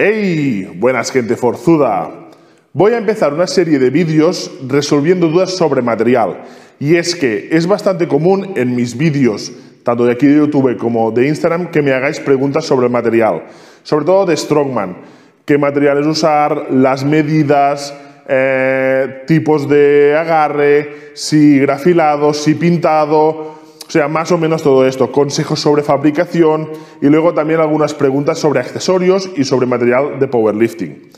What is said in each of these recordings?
¡Hey! Buenas gente forzuda. Voy a empezar una serie de vídeos resolviendo dudas sobre material. Y es que es bastante común en mis vídeos, tanto de aquí de YouTube como de Instagram, que me hagáis preguntas sobre el material. Sobre todo de Strongman. ¿Qué materiales usar? Las medidas, eh, tipos de agarre, si grafilado, si pintado, o sea, más o menos todo esto, consejos sobre fabricación y luego también algunas preguntas sobre accesorios y sobre material de powerlifting.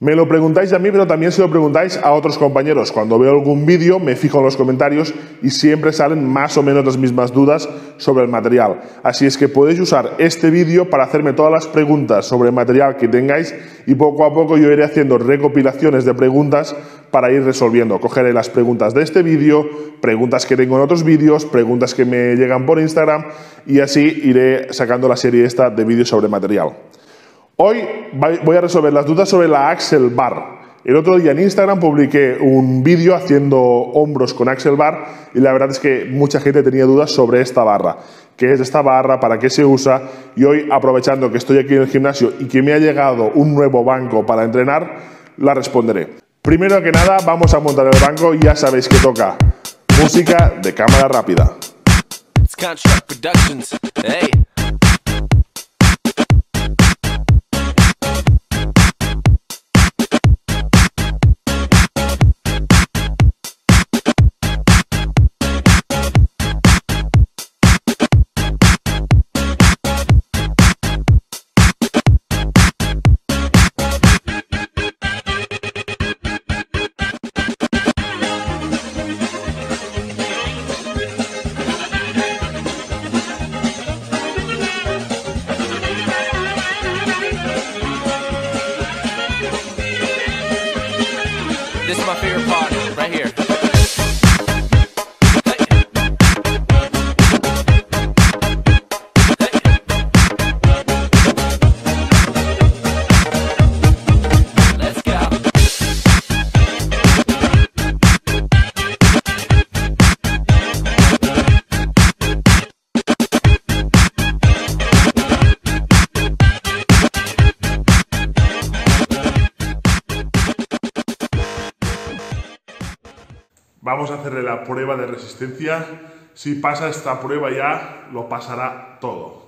Me lo preguntáis a mí, pero también se lo preguntáis a otros compañeros. Cuando veo algún vídeo, me fijo en los comentarios y siempre salen más o menos las mismas dudas sobre el material. Así es que podéis usar este vídeo para hacerme todas las preguntas sobre el material que tengáis y poco a poco yo iré haciendo recopilaciones de preguntas para ir resolviendo. Cogeré las preguntas de este vídeo, preguntas que tengo en otros vídeos, preguntas que me llegan por Instagram y así iré sacando la serie esta de vídeos sobre material. Hoy voy a resolver las dudas sobre la Axel Bar. El otro día en Instagram publiqué un vídeo haciendo hombros con Axel Bar y la verdad es que mucha gente tenía dudas sobre esta barra. ¿Qué es esta barra? ¿Para qué se usa? Y hoy, aprovechando que estoy aquí en el gimnasio y que me ha llegado un nuevo banco para entrenar, la responderé. Primero que nada, vamos a montar el banco y ya sabéis que toca música de cámara rápida. my favorite part. Vamos a hacerle la prueba de resistencia. Si pasa esta prueba ya, lo pasará todo.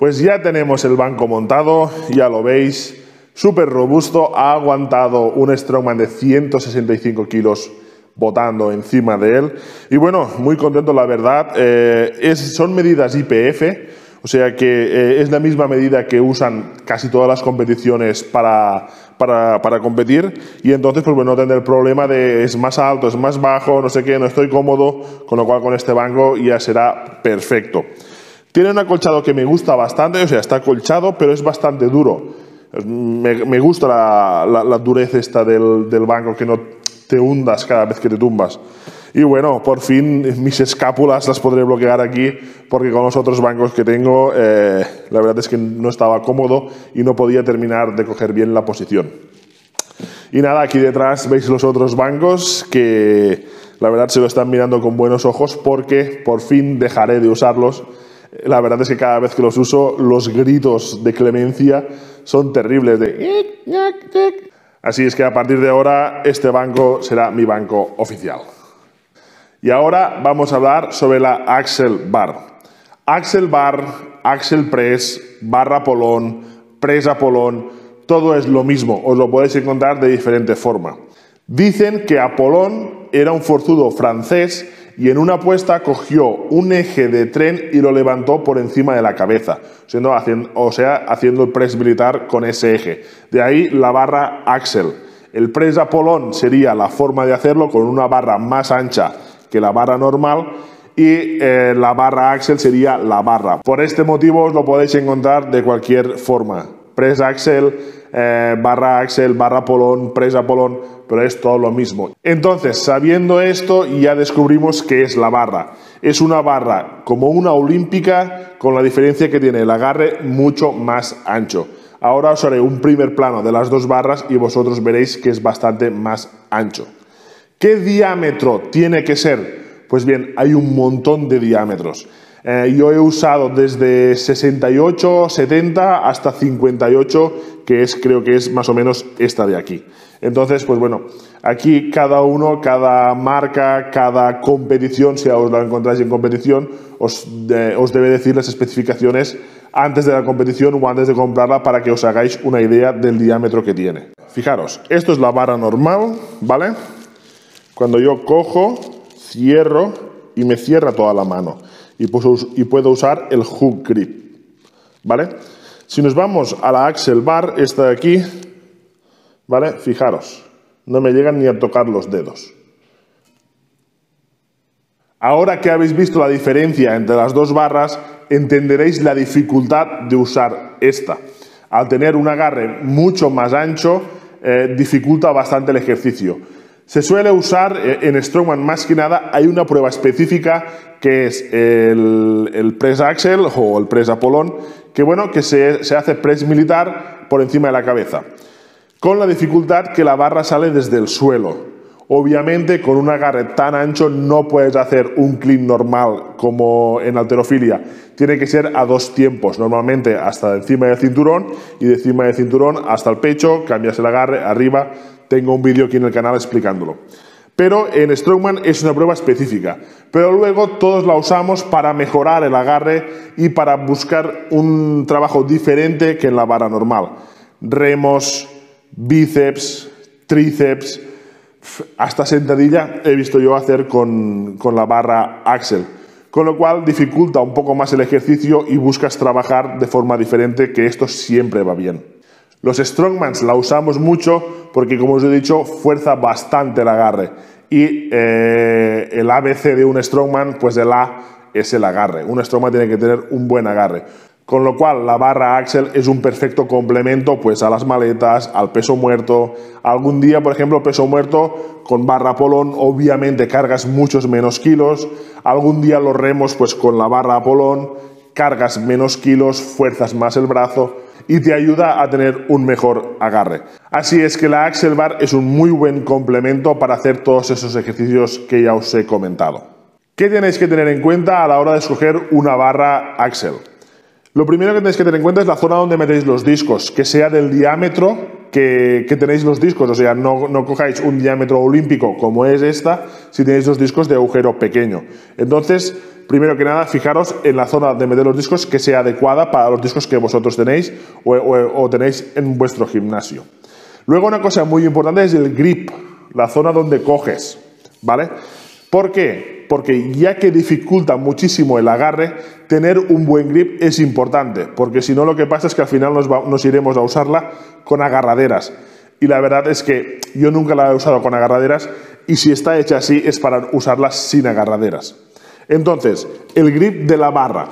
Pues ya tenemos el banco montado, ya lo veis, súper robusto, ha aguantado un Strongman de 165 kilos botando encima de él. Y bueno, muy contento la verdad. Eh, son medidas IPF, o sea que eh, es la misma medida que usan casi todas las competiciones para, para, para, competir y entonces pues bueno, no tener el problema de es más alto, es más bajo, no sé qué, no estoy cómodo, con lo cual con este banco ya será perfecto. Tiene un acolchado que me gusta bastante, o sea, está acolchado, pero es bastante duro. Me, gusta la, dureza esta del, banco, que no te hundas cada vez que te tumbas. Y bueno, por fin mis escápulas las podré bloquear aquí, porque con los otros bancos que tengo, eh, la verdad es que no estaba cómodo y no podía terminar de coger bien la posición. Y nada, aquí detrás veis los otros bancos que la verdad se lo están mirando con buenos ojos porque por fin dejaré de usarlos la verdad es que cada vez que los uso, los gritos de clemencia son terribles. De... Así es que a partir de ahora, este banco será mi banco oficial. Y ahora vamos a hablar sobre la Axel Bar. Axel Bar, Axel Press, barra Polón, Press Apolón, todo es lo mismo, os lo podéis encontrar de diferente forma. Dicen que Apolón era un forzudo francés y en una apuesta cogió un eje de tren y lo levantó por encima de la cabeza, o sea, haciendo el press militar con ese eje. De ahí la barra Axel. El press Apolón sería la forma de hacerlo con una barra más ancha que la barra normal y eh, la barra Axel sería la barra. Por este motivo os lo podéis encontrar de cualquier forma. Press Axel, eh, barra axel, barra polón, presa polón, pero es todo lo mismo. Entonces, sabiendo esto, ya descubrimos qué es la barra. Es una barra como una olímpica, con la diferencia que tiene el agarre mucho más ancho. Ahora os haré un primer plano de las dos barras y vosotros veréis que es bastante más ancho. ¿Qué diámetro tiene que ser? Pues bien, hay un montón de diámetros. Eh, yo he usado desde 68, 70 hasta 58, que es, creo que es más o menos esta de aquí. Entonces, pues bueno, aquí cada uno, cada marca, cada competición, si os la encontráis en competición, os, os debe decir las especificaciones antes de la competición o antes de comprarla para que os hagáis una idea del diámetro que tiene. Fijaros, esto es la vara normal, ¿vale? Cuando yo cojo, cierro y me cierra toda la mano y, puedo usar el hook grip. ¿Vale? Si nos vamos a la axle bar, esta de aquí, ¿vale? Fijaros, no me llegan ni a tocar los dedos. Ahora que habéis visto la diferencia entre las dos barras, entenderéis la dificultad de usar esta. Al tener un agarre mucho más ancho, eh, dificulta bastante el ejercicio. Se suele usar eh, en Strongman más que nada, hay una prueba específica que es el, press axel o el press apolón, que bueno, que se, se hace press militar por encima de la cabeza, con la dificultad que la barra sale desde el suelo. Obviamente, con un agarre tan ancho no puedes hacer un clean normal como en alterofilia. Tiene que ser a dos tiempos, normalmente hasta encima del cinturón y de encima del cinturón hasta el pecho, cambias el agarre, arriba, tengo un vídeo aquí en el canal explicándolo. Pero en Strongman es una prueba específica. Pero luego todos la usamos para mejorar el agarre y para buscar un trabajo diferente que en la vara normal. Remos, bíceps, tríceps, hasta sentadilla he visto yo hacer con, con la barra Axel. Con lo cual dificulta un poco más el ejercicio y buscas trabajar de forma diferente, que esto siempre va bien. Los strongmans la usamos mucho porque, como os he dicho, fuerza bastante el agarre. Y eh, el ABC de un strongman, pues el A es el agarre. Un strongman tiene que tener un buen agarre. Con lo cual, la barra Axel es un perfecto complemento pues, a las maletas, al peso muerto. Algún día, por ejemplo, peso muerto con barra polón, obviamente cargas muchos menos kilos. Algún día los remos pues, con la barra polón, cargas menos kilos, fuerzas más el brazo y te ayuda a tener un mejor agarre. Así es que la Axel Bar es un muy buen complemento para hacer todos esos ejercicios que ya os he comentado. ¿Qué tenéis que tener en cuenta a la hora de escoger una barra Axel? Lo primero que tenéis que tener en cuenta es la zona donde metéis los discos, que sea del diámetro que, tenéis los discos, o sea, no, no, cojáis un diámetro olímpico como es esta si tenéis los discos de agujero pequeño. Entonces, primero que nada, fijaros en la zona de meter los discos que sea adecuada para los discos que vosotros tenéis o, o tenéis en vuestro gimnasio. Luego una cosa muy importante es el grip, la zona donde coges, ¿vale? ¿Por qué? Porque ya que dificulta muchísimo el agarre, tener un buen grip es importante, porque si no lo que pasa es que al final nos, iremos a usarla con agarraderas. Y la verdad es que yo nunca la he usado con agarraderas y si está hecha así es para usarla sin agarraderas. Entonces, el grip de la barra.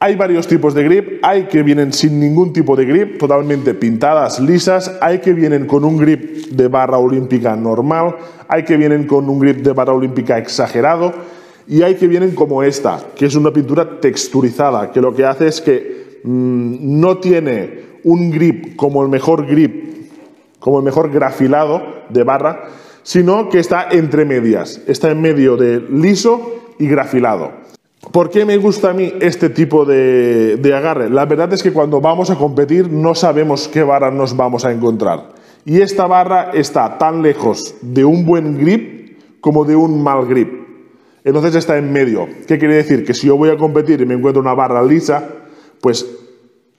Hay varios tipos de grip, hay que vienen sin ningún tipo de grip, totalmente pintadas, lisas, hay que vienen con un grip de barra olímpica normal, hay que vienen con un grip de barra olímpica exagerado y hay que vienen como esta, que es una pintura texturizada, que lo que hace es que mm, no tiene un grip como el mejor grip, como el mejor grafilado de barra, sino que está entre medias, está en medio de liso y grafilado. ¿Por qué me gusta a mí este tipo de, agarre? La verdad es que cuando vamos a competir no sabemos qué barra nos vamos a encontrar. Y esta barra está tan lejos de un buen grip como de un mal grip. Entonces está en medio. ¿Qué quiere decir? Que si yo voy a competir y me encuentro una barra lisa, pues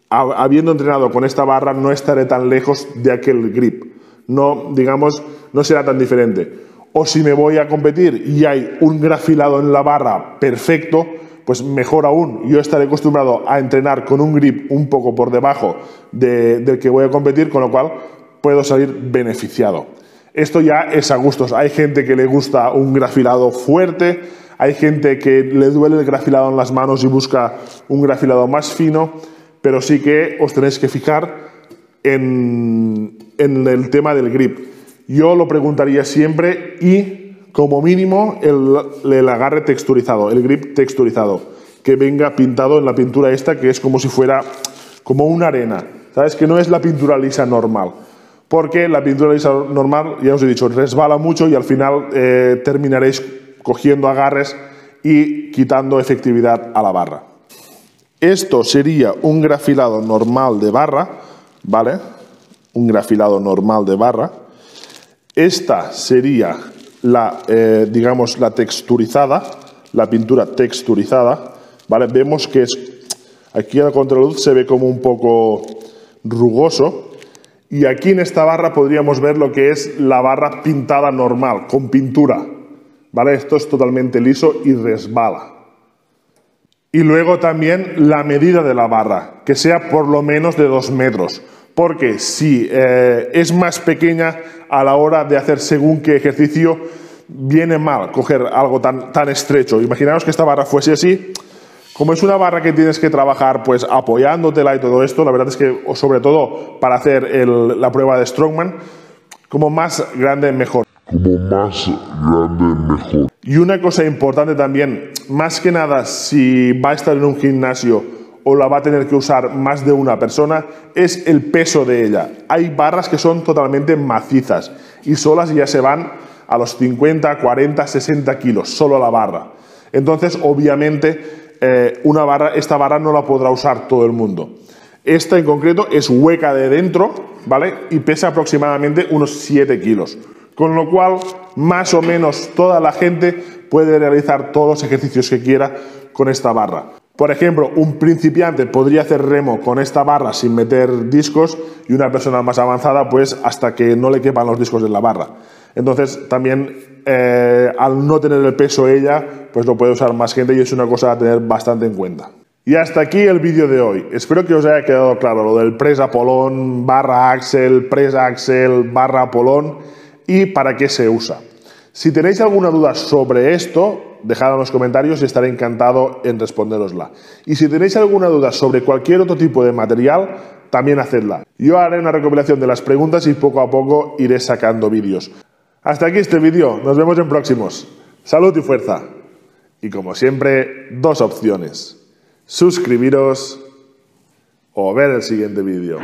habiendo entrenado con esta barra no estaré tan lejos de aquel grip. No, digamos, no será tan diferente. O si me voy a competir y hay un grafilado en la barra perfecto, pues mejor aún. Yo estaré acostumbrado a entrenar con un grip un poco por debajo del que voy a competir, con lo cual puedo salir beneficiado. Esto ya es a gustos. Hay gente que le gusta un grafilado fuerte, hay gente que le duele el grafilado en las manos y busca un grafilado más fino, pero sí que os tenéis que fijar en, el tema del grip. Yo lo preguntaría siempre y como mínimo el, el agarre texturizado, el grip texturizado, que venga pintado en la pintura esta que es como si fuera como una arena, ¿sabes? Que no es la pintura lisa normal porque la pintura lisa normal, ya os he dicho, resbala mucho y al final eh, terminaréis cogiendo agarres y quitando efectividad a la barra. Esto sería un grafilado normal de barra, ¿vale? Un grafilado normal de barra. Esta sería la, eh, digamos, la texturizada, la pintura texturizada, ¿vale? Vemos que es, aquí a la contraluz se ve como un poco rugoso, y aquí en esta barra podríamos ver lo que es la barra pintada normal, con pintura. ¿Vale? Esto es totalmente liso y resbala. Y luego también la medida de la barra, que sea por lo menos de 2 metros. Porque si eh, es más pequeña a la hora de hacer según qué ejercicio, viene mal coger algo tan, tan estrecho. Imaginaos que esta barra fuese así, como es una barra que tienes que trabajar pues apoyándotela y todo esto, la verdad es que, sobre todo para hacer la prueba de Strongman, como más grande mejor. Como más grande mejor. Y una cosa importante también, más que nada si va a estar en un gimnasio o la va a tener que usar más de una persona, es el peso de ella. Hay barras que son totalmente macizas y solas ya se van a los 50, 40, 60 kilos, solo la barra. Entonces, obviamente, eh, una barra, esta barra no la podrá usar todo el mundo. Esta en concreto es hueca de dentro, ¿vale? Y pesa aproximadamente unos 7 kilos. Con lo cual, más o menos toda la gente puede realizar todos los ejercicios que quiera con esta barra. Por ejemplo, un principiante podría hacer remo con esta barra sin meter discos y una persona más avanzada, pues hasta que no le quepan los discos en la barra. Entonces, también eh, al no tener el peso ella, pues lo puede usar más gente y es una cosa a tener bastante en cuenta. Y hasta aquí el vídeo de hoy. Espero que os haya quedado claro lo del press Apolón barra Axel, press Axel barra Apolón y para qué se usa. Si tenéis alguna duda sobre esto, dejadla en los comentarios y estaré encantado en responderosla. Y si tenéis alguna duda sobre cualquier otro tipo de material, también hacedla. Yo haré una recopilación de las preguntas y poco a poco iré sacando vídeos. Hasta aquí este vídeo, nos vemos en próximos. Salud y fuerza. Y como siempre, dos opciones. Suscribiros o ver el siguiente vídeo.